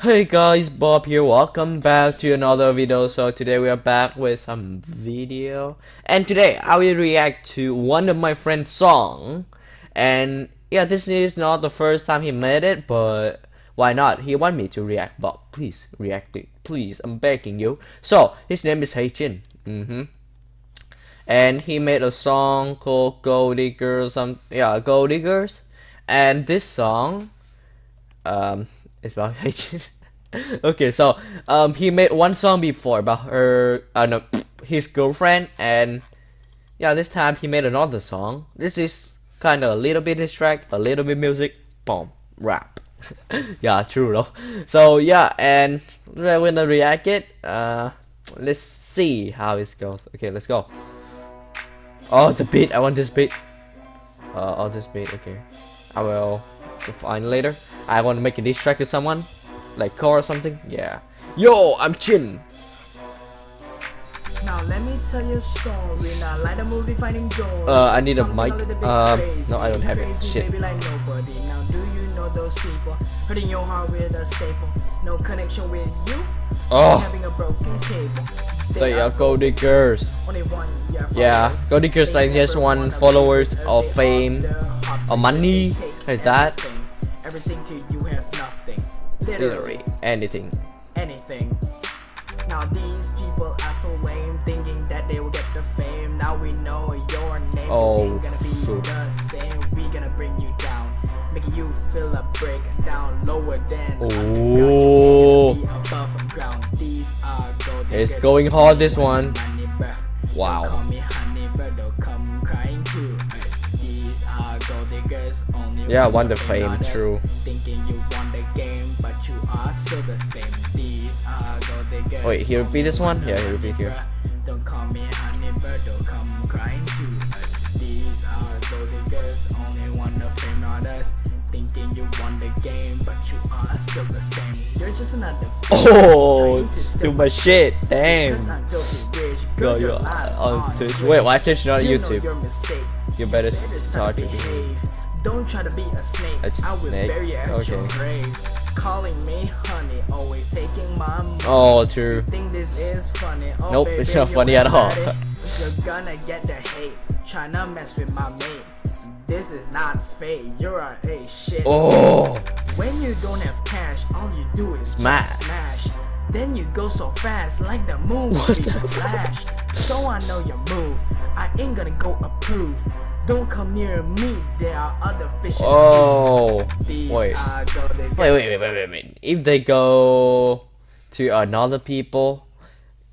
Hey guys, Bob here. Welcome back to another video. So today we are back with some video, and today I will react to one of my friend's song. And yeah, this is not the first time he made it, but why not? He want me to react. Bob, please react it, please. I'm begging you. So his name is Heychin. Mm-hmm. And he made a song called Gold Diggers. Some yeah, Gold Diggers. And this song, um it's about Heychin. okay, so um, he made one song before about her, uh, no, his girlfriend, and yeah, this time he made another song. This is kind of a little bit diss track, a little bit music, boom, rap. yeah, true though. So yeah, and we're gonna react it. Uh, let's see how it goes. Okay, let's go. Oh, the beat. I want this beat. Uh, oh, this beat. Okay, I will find later. I want to make a diss track to someone, like car or something. Yeah. Yo, I'm Chin. Now let me tell you a story. Not like the movie Finding Dory. Uh, I need a mic. little bit Um, crazy, no, I don't have it. crazy, Shit. Like nobody. Now do you know those people hurting your heart with a staple? No connection with you. Oh, Having a broken cable. they are gold diggers. Only one. Yeah. Gold diggers like just want followers or fame up there, up or money, like that. Everything, to you has nothing. Literally anything. anything. Now these people are so lame, thinking that they will get the fame. Now we know your name. Oh, ain't gonna be shoot. the same. We gonna bring you down, making you feel a break down lower than Oh. above ground. These are gold It's going hard, this one. money. Wow. Don't call me honey, but don't come crying to us. These are gold diggers. Yeah, want the fame, true. Thinking you won the game, but you are still the same. These are gold diggers. Wait, he repeat this one? Yeah, he repeat here. Don't call me don't come crying to us. These are gold diggers. Only want the fame, not us. Thinking you won the game, but you are still the same. You're just another. Oh, too much shit. Damn. Cause I'm filthy rich. Go, you're on, Twitch. Wait, why Twitch not YouTube? You better Better start to behave. Don't try to be a snake. A I will snake? bury you at your grave. Calling me honey, always taking my money. Oh, true. Think this is funny? Oh, Nope, baby, it's not funny at all. You're gonna get the hate. Tryna mess with my mate. This is not fate. You're a a shit. Oh, When you don't have cash, all you do is Smash. smash. Then you go so fast like the moon What the- Flash. So I know your move. I ain't gonna go approve. Don't come near me. There are other fish oh. These Wait. Wait, wait, wait, wait, wait, wait. If they go to another people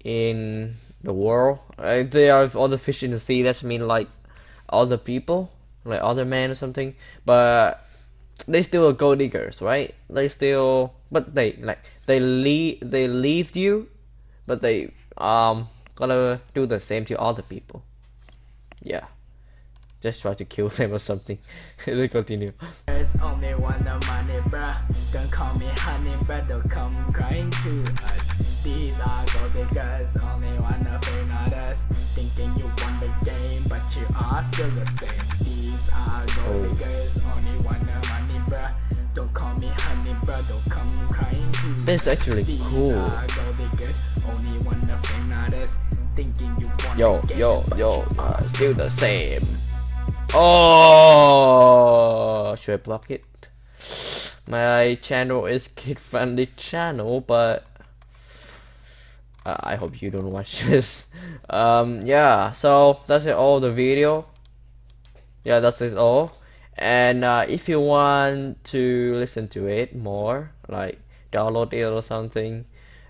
in the world, uh, if they are other fish in the sea, that's mean like other people, like other men or something. But they still are gold diggers, right? They still, but they like they leave, they leave you, but they um gonna do the same to other people. Yeah, just try to kill them or something. they continue. There's only one the money, bruh. Don't call me honey, but don't come crying to us. These are gold diggers, only one not us. Thinking you won the game, but you are still the same. These are gold Oh. diggers, only one the money, bruh. Don't call me honey, bruh. Don't come crying to us. This actually These cool. diggers, only one the fame, not us. Thinking you won Yo, game, yo, yo, uh, still the same. Oh, should I block it? My channel is kid friendly channel, but uh, I hope you don't watch this. Um, yeah, so that's it all the video. Yeah, that's it all. And uh, if you want to listen to it more, like download it or something,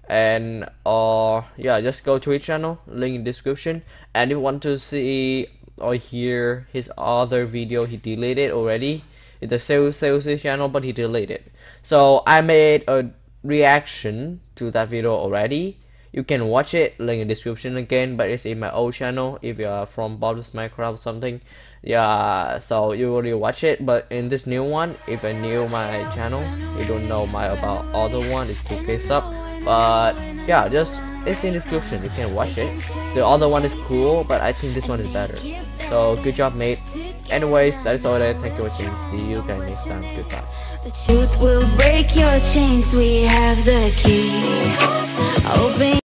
and or yeah just go to his channel link in description and if you want to see or hear his other video he deleted already it's the sales sales channel but he deleted so i made a reaction to that video already. You can watch it link in description again but it's in my old channel if you are from Bob's Minecraft or something. Yeah so you already watch it but in this new one if you're new my channel you don't know my about other one it's 2k sub but yeah just it's in the description you can watch it the other one is cool but i think this one is better so good job mate Anyways, that is all. Thank you for watching. See you guys next time. Goodbye. The truth will break your chains. We have the key. Open